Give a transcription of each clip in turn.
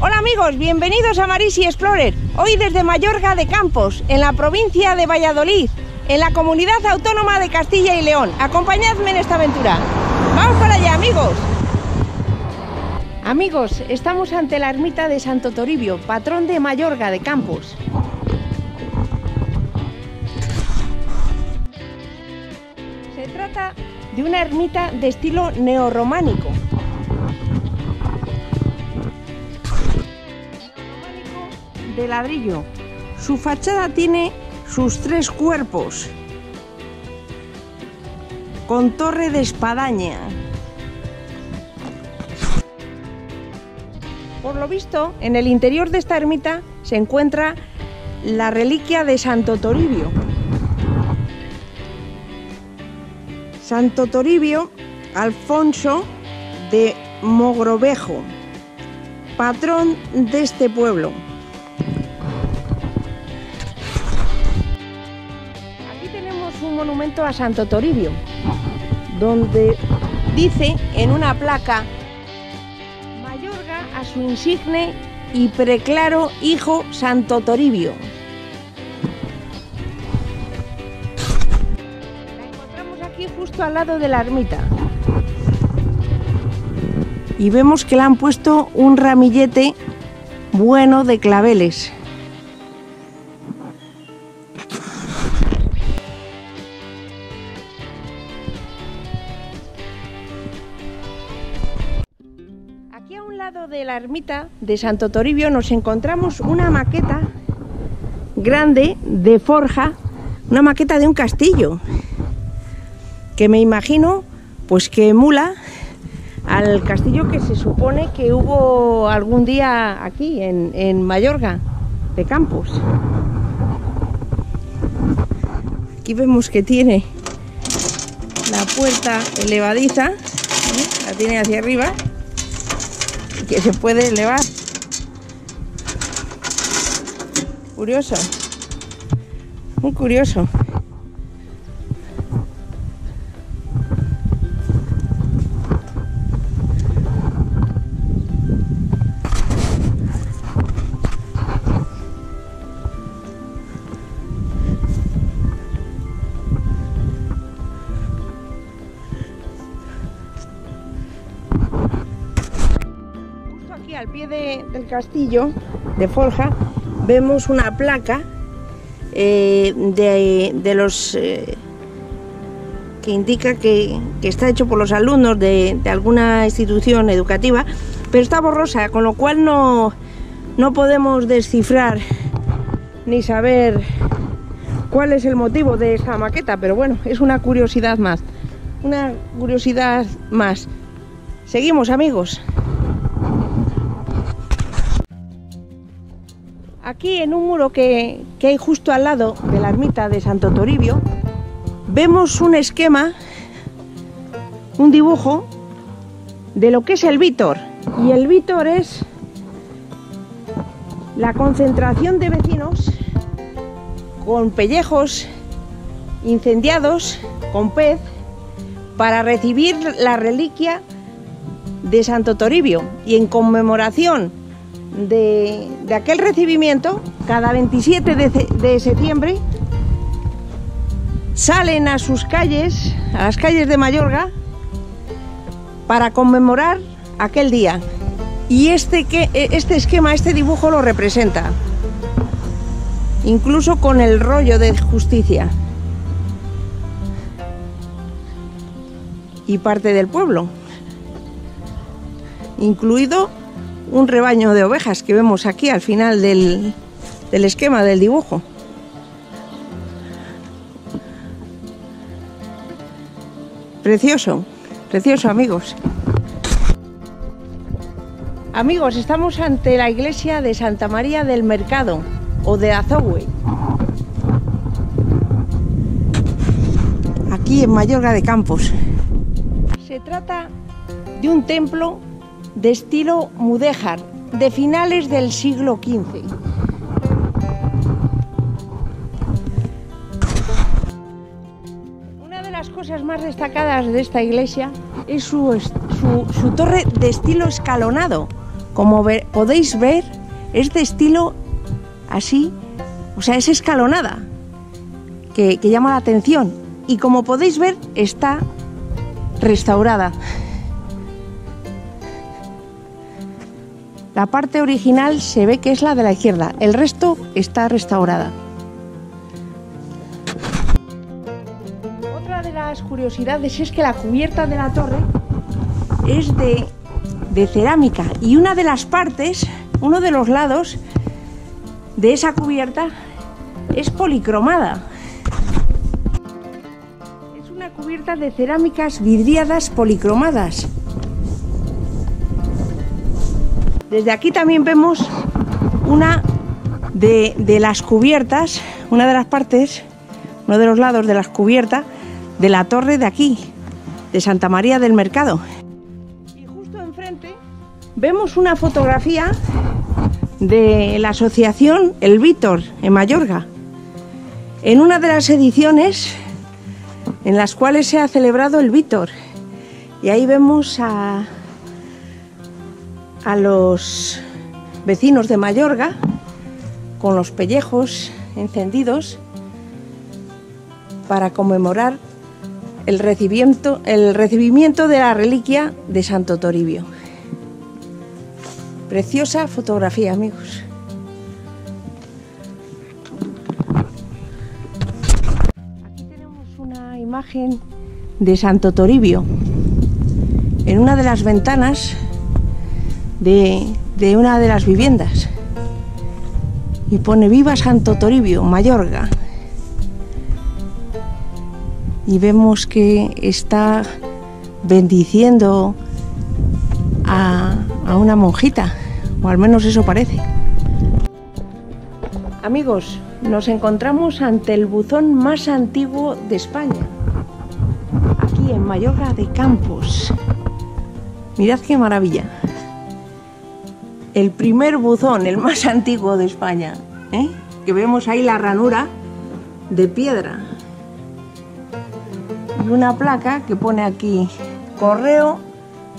Hola amigos, bienvenidos a Marisi Explorer. Hoy desde Mayorga de Campos, en la provincia de Valladolid, en la comunidad autónoma de Castilla y León. Acompañadme en esta aventura. Vamos para allá, amigos. Amigos, estamos ante la ermita de Santo Toribio, patrón de Mayorga de Campos. Se trata de una ermita de estilo neorrománico. De ladrillo. Su fachada tiene sus tres cuerpos, con torre de espadaña. Por lo visto, en el interior de esta ermita se encuentra la reliquia de Santo Toribio. Santo Toribio Alfonso de Mogrovejo, patrón de este pueblo. A Santo Toribio, donde dice en una placa Mayorga a su insigne y preclaro hijo Santo Toribio. La encontramos aquí justo al lado de la ermita. Y vemos que le han puesto un ramillete bueno de claveles. De Santo Toribio nos encontramos una maqueta grande de forja, una maqueta de un castillo, que me imagino pues que emula al castillo que se supone que hubo algún día aquí en, en Mayorga de Campos. Aquí vemos que tiene la puerta elevadiza, ¿eh? la tiene hacia arriba que se puede elevar. Curioso, muy curioso. Aquí al pie de- del castillo de Forja vemos una placa eh, de, los eh, que indica que, está hecho por los alumnos de, de alguna institución educativa, pero está borrosa, con lo cual no, no podemos descifrar ni saber cuál es el motivo de esa maqueta, pero bueno, es una curiosidad más. Una curiosidad más. Seguimos amigos. Aquí en un muro que, hay justo al lado de la ermita de Santo Toribio, vemos un esquema, un dibujo de lo que es el Vítor. Y el Vítor es la concentración de vecinos con pellejos incendiados, con pez, para recibir la reliquia de Santo Toribio. Y en conmemoración de, aquel recibimiento, cada 27 de, septiembre, salen a sus calles, a las calles de Mayorga, para conmemorar aquel día. Y este, que, este esquema, este dibujo lo representa, incluso con el rollo de justicia. Y parte del pueblo, incluido un rebaño de ovejas que vemos aquí al final del, del esquema del dibujo. Precioso, precioso amigos. Amigos, estamos ante la iglesia de Santa María del Mercado o de Azogüe. Aquí en Mayorga de Campos. Se trata de un templo de estilo mudéjar de finales del siglo XV. Una de las cosas más destacadas de esta iglesia es su, su- torre de estilo escalonado, Como podéis ver, es de estilo así, o sea, es escalonada, que, que llama la atención. Y como podéis ver, está restaurada. La parte original se ve que es la de la izquierda, el resto está restaurada. Otra de las curiosidades es que la cubierta de la torre es de, cerámica y una de las partes, uno de los lados de esa cubierta es policromada. Es una cubierta de cerámicas vidriadas policromadas. Desde aquí también vemos una de, las cubiertas, una de las partes, uno de los lados de las cubiertas de la torre de aquí, de Santa María del Mercado. Y justo enfrente vemos una fotografía de la asociación El Víctor en Mallorca. En una de las ediciones en las cuales se ha celebrado el Víctor. Y ahí vemos a, a los vecinos de Mayorga con los pellejos encendidos para conmemorar el recibimiento, el recibimiento de la reliquia de Santo Toribio. Preciosa fotografía, amigos. Aquí tenemos una imagen de Santo Toribio. En una de las ventanas de, una de las viviendas y pone Viva Santo Toribio, Mayorga. Y vemos que está bendiciendo a, a, una monjita, o al menos eso parece. Amigos, nos encontramos ante el buzón más antiguo de España, aquí en Mayorga de Campos. Mirad qué maravilla el primer buzón, el más antiguo de España, ¿eh? que vemos ahí la ranura de piedra. Y una placa que pone aquí, correo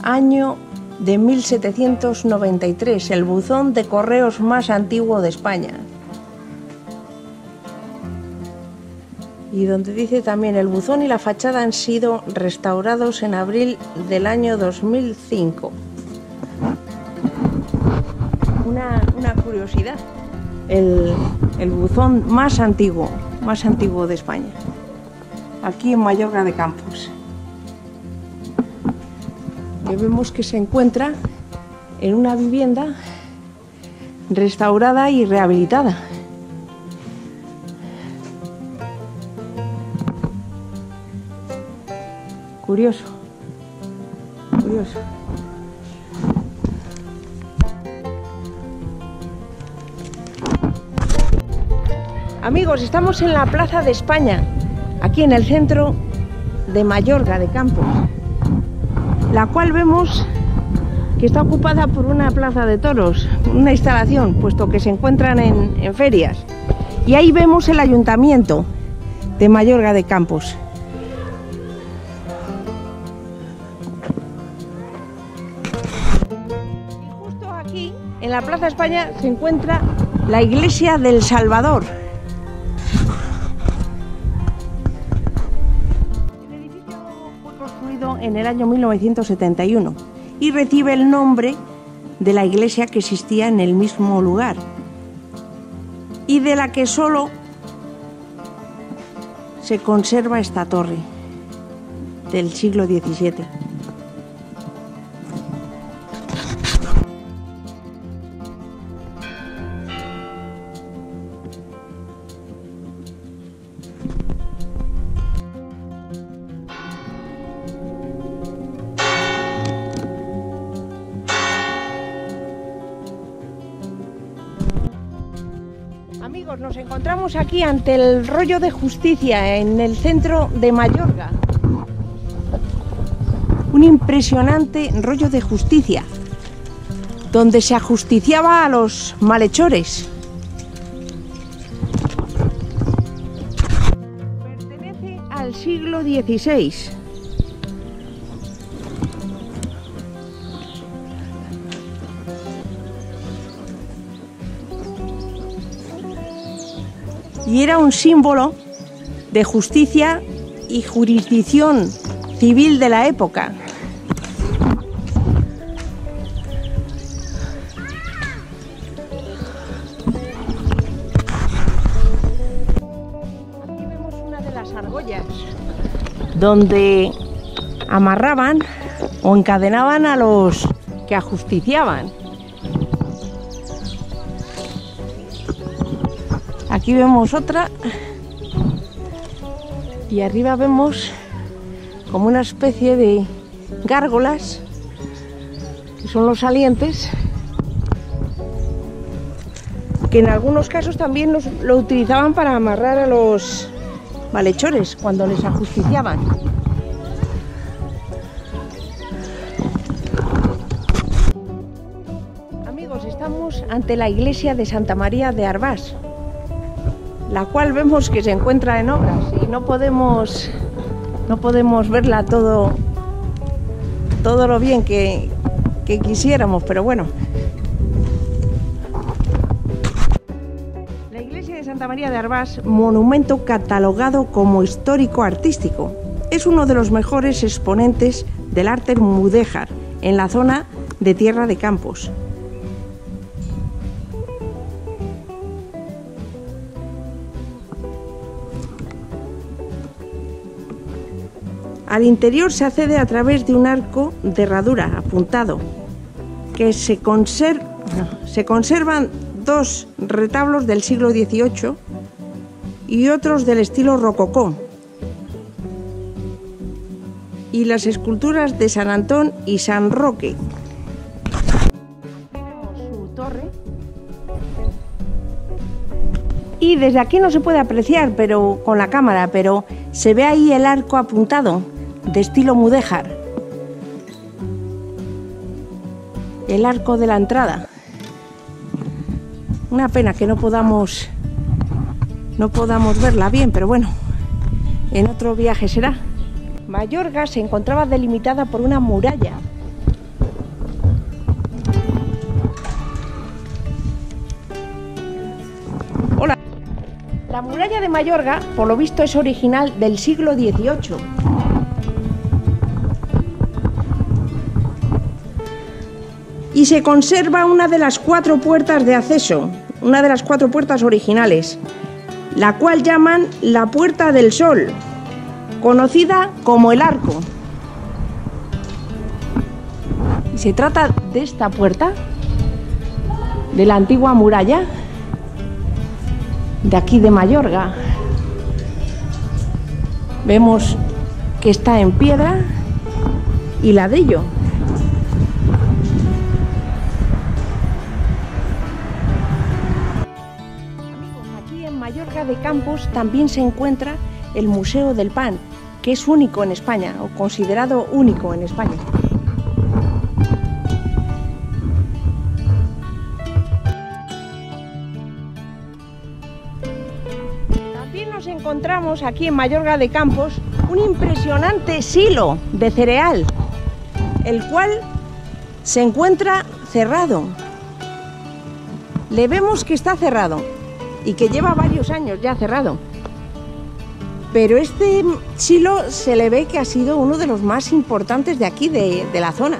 año de 1793, el buzón de correos más antiguo de España. Y donde dice también el buzón y la fachada han sido restaurados en abril del año 2005 una, curiosidad. El, el, buzón más antiguo, más antiguo de España. Aquí en Mayorga de Campos. Y vemos que se encuentra en una vivienda restaurada y rehabilitada. Curioso, curioso. Amigos, estamos en la Plaza de España, aquí en el centro de Mallorca, de Campos, la cual vemos que está ocupada por una plaza de toros, una instalación, puesto que se encuentran en, ferias. Y ahí vemos el ayuntamiento de Mallorca de Campos. Y justo aquí, en la Plaza España, se encuentra la iglesia del Salvador. En el año 1971 y recibe el nombre de la iglesia que existía en el mismo lugar y de la que solo se conserva esta torre del siglo XVII. Nos encontramos aquí ante el rollo de justicia en el centro de Mallorca. Un impresionante rollo de justicia, donde se ajusticiaba a los malhechores. Pertenece al siglo XVI. Y era un símbolo de justicia y jurisdicción civil de la época. Aquí vemos una de las argollas donde amarraban o encadenaban a los que ajusticiaban. Aquí vemos otra y arriba vemos como una especie de gárgolas que son los salientes que en algunos casos también los- lo utilizaban para amarrar a los malhechores cuando les ajusticiaban. Amigos, estamos ante la iglesia de Santa María de Arbás, la cual vemos que se encuentra en obras y no podemos no podemos verla todo todo lo bien que, que quisiéramos, pero bueno. La iglesia de Santa María de Arbás, monumento catalogado como histórico artístico, es uno de los mejores exponentes del arte mudéjar en la zona de Tierra de Campos. Al interior se accede a través de un arco de herradura apuntado, que se, conser- no, se conservan dos retablos del siglo XVIII y otros del estilo rococó, y las esculturas de San Antón y San Roque. Su torre. Y desde aquí no se puede apreciar, pero con la cámara, pero se ve ahí el arco apuntado de estilo mudéjar. El arco de la entrada. Una pena que no podamos no podamos verla bien, pero bueno, en otro viaje será. Mayorga se encontraba delimitada por una muralla. Hola. La muralla de Mayorga, por lo visto, es original del siglo XVIII. Y se conserva una de las cuatro puertas de acceso, una de las cuatro puertas originales, la cual llaman la Puerta del Sol, conocida como el Arco. Y se trata de esta puerta, de la antigua muralla, de aquí de Mayorga. Vemos que está en piedra y ladrillo. De Campos también se encuentra el Museo del Pan, que es único en España, o considerado único en España. También nos encontramos aquí en Mayorga de Campos un impresionante silo de cereal, el cual se encuentra cerrado. Le vemos que está cerrado y que lleva varios años ya cerrado. Pero este silo se le ve que ha sido uno de los más importantes de aquí, de, la zona.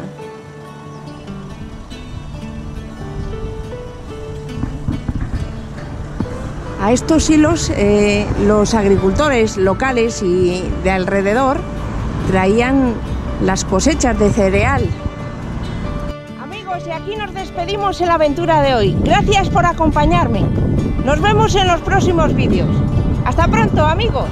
A estos hilos eh, los agricultores locales y de alrededor traían las cosechas de cereal. Amigos, y aquí nos despedimos en la aventura de hoy. Gracias por acompañarme. Nos vemos en los próximos vídeos. Hasta pronto, amigos.